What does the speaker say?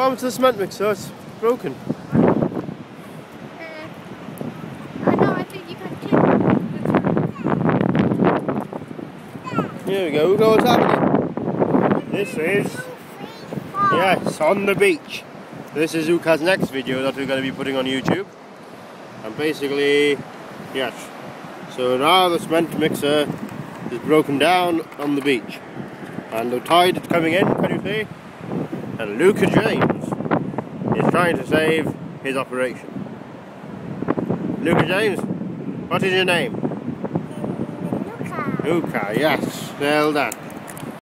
What happened to the cement mixer? It's broken. Uh, no, I think you can keep Here we go. Look what's happening. This is yes on the beach. This is Uka's next video that we're going to be putting on YouTube. And basically, yes. So now the cement mixer is broken down on the beach. And the tide is coming in, can you see? And Lucca James is trying to save his operation. Lucca James, what is your name? Lucca. Lucca, yes, well done.